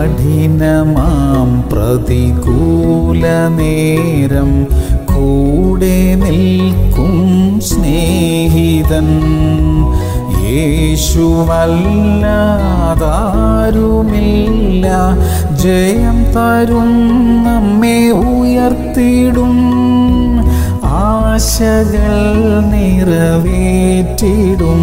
കഠിനമാം പ്രതികൂല നേരം കൂടെ നിൽക്കും സ്നേഹിതൻ. യേശുവല്ലാതാരുമില്ല ജയം തരും നമ്മെ ഉയർത്തിടും. ആശകൾ നിറവേറ്റിടും.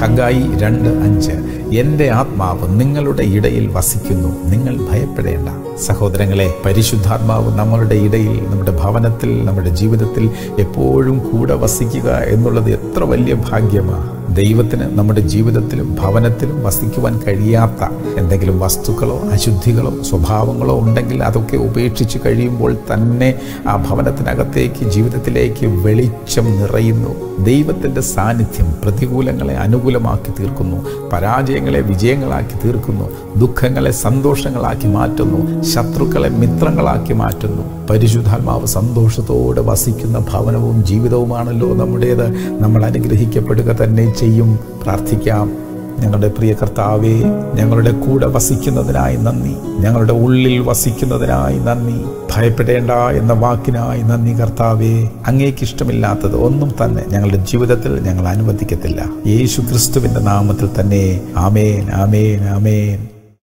ഹഗായി രണ്ട് അഞ്ച്. എന്റെ ആത്മാവ് നിങ്ങളുടെ ഇടയിൽ വസിക്കുന്നു. നിങ്ങൾ ഭയപ്പെടേണ്ട. സഹോദരങ്ങളെ പരിശുദ്ധാത്മാവ് നമ്മളുടെ ഇടയിൽ നമ്മുടെ ഭവനത്തിൽ നമ്മുടെ ജീവിതത്തിൽ എപ്പോഴും കൂടെ വസിക്കുക എന്നുള്ളത് എത്ര വലിയ ഭാഗ്യമാണ് ദൈവത്തിന് നമ്മുടെ ജീവിതത്തിലും ഭവനത്തിലും വസിക്കുവാൻ കഴിയാത്ത എന്തെങ്കിലും വസ്തുക്കളോ അശുദ്ധികളോ സ്വഭാവങ്ങളോ ഉണ്ടെങ്കിൽ അതൊക്കെ ഉപേക്ഷിച്ച് കഴിയുമ്പോൾ തന്നെ ആ ഭവനത്തിനകത്തേക്ക് ജീവിതത്തിലേക്ക് വെളിച്ചം നിറയുന്നു. ദൈവത്തിന്റെ സാന്നിധ്യം പ്രതികൂലങ്ങളെ അനുകൂലമാക്കി തീർക്കുന്നു. പരാജയങ്ങളെ വിജയങ്ങളാക്കി തീർക്കുന്നു. ദുഃഖങ്ങളെ സന്തോഷങ്ങളാക്കി മാറ്റുന്നു. ശത്രുക്കളെ മിത്രങ്ങളാക്കി മാറ്റുന്നു. പരിശുദ്ധാത്മാവ് സന്തോഷത്തോടെ വസിക്കുന്ന ഭവനവും ജീവിതവുമാണല്ലോ നമ്മുടേത്. നമ്മൾ അനുഗ്രഹിക്കപ്പെടുക തന്നെ ചെയ്യും പ്രാർത്ഥിക്കാം. ഞങ്ങളുടെ പ്രിയ കർത്താവേ ഞങ്ങളുടെ കൂടെ വസിക്കുന്നതിനായി നന്ദി. ഞങ്ങളുടെ ഉള്ളിൽ വസിക്കുന്നതിനായി നന്ദി. ഭയപ്പെടേണ്ട എന്ന വാക്കിനായി നന്ദി കർത്താവേ. അങ്ങേക്ക് ഇഷ്ടമില്ലാത്തത് ഒന്നും തന്നെ ഞങ്ങളുടെ ജീവിതത്തിൽ ഞങ്ങൾ അനുവദിക്കത്തില്ല. യേശു ക്രിസ്തുവിന്റെ നാമത്തിൽ തന്നെ ആമേൻ ആമേൻ ആമേൻ.